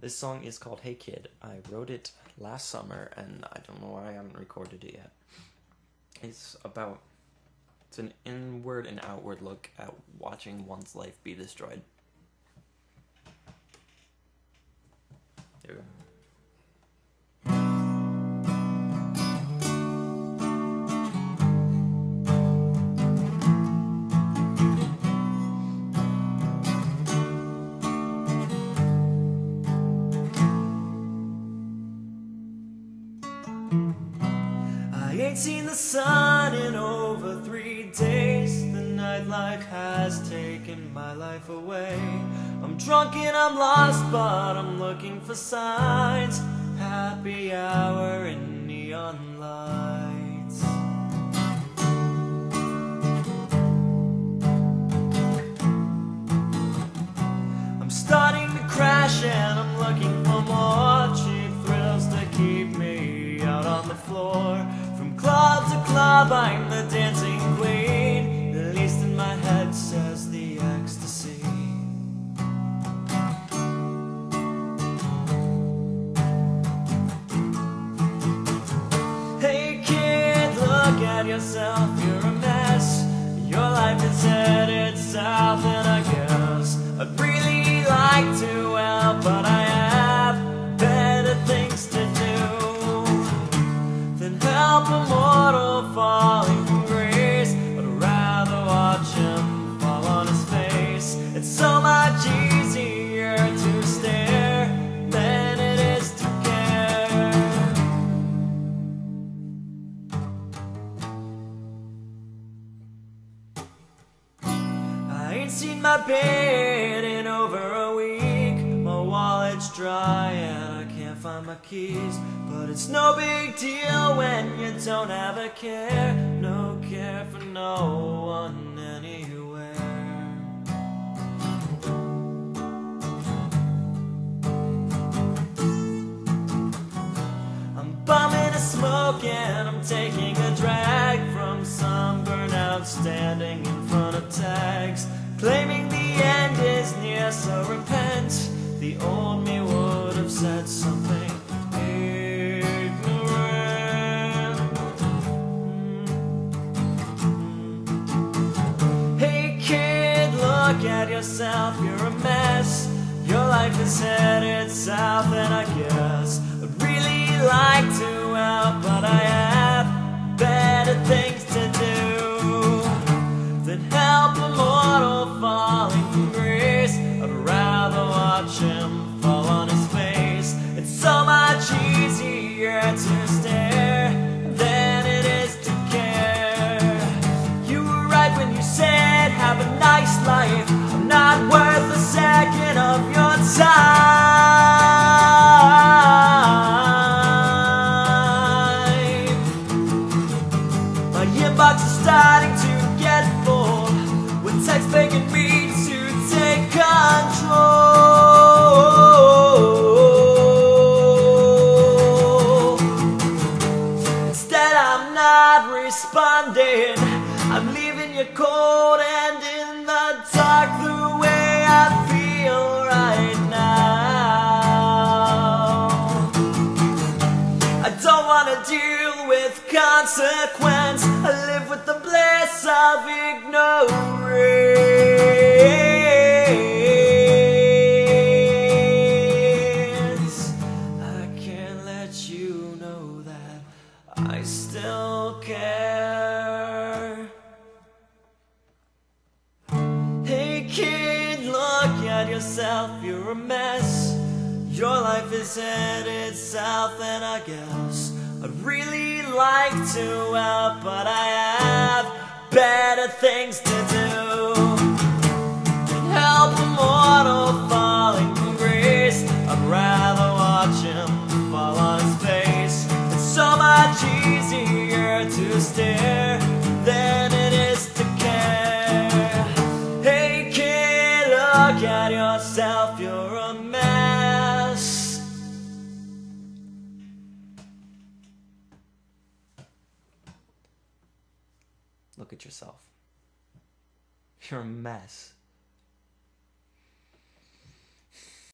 This song is called Hey Kid. I wrote it last summer and I don't know why I haven't recorded it yet. It's about it's an inward and outward look at watching one's life be destroyed. There we go. Seen the sun in over three days. The nightlife has taken my life away. I'm drunk and I'm lost, but I'm looking for signs. Happy hour in neon lights. I'm starting to crash and I'm looking for more cheap thrills to keep me out on the floor. From club to club, I'm the dancing queen. Much easier to stare than it is to care. I ain't seen my bed in over a week. My wallet's dry and I can't find my keys. But it's no big deal when you don't have a care. No care for no one anywhere. And I'm taking a drag from some burnout standing in front of tags. Claiming the end is near, so repent. The old me would have said something ignorant. Hey kid, look at yourself, you're a mess. Your life is headed south, and I guess I'd really like to watch him fall on his face. It's so much easier to stare than it is to care. You were right when you said, have a nice life. I'm not worth a second of your time. My inbox is starting to get full with text begging me I'm not responding. I'm leaving you cold and in the dark the way I feel right now. I don't want to deal with consequence. I live with the bliss of ignorance. I still care. Hey kid, look at yourself, you're a mess. Your life is headed south, and I guess I'd really like to help, but I have better things to do help a mortal falling look at yourself, you're a mess. Look at yourself. You're a mess.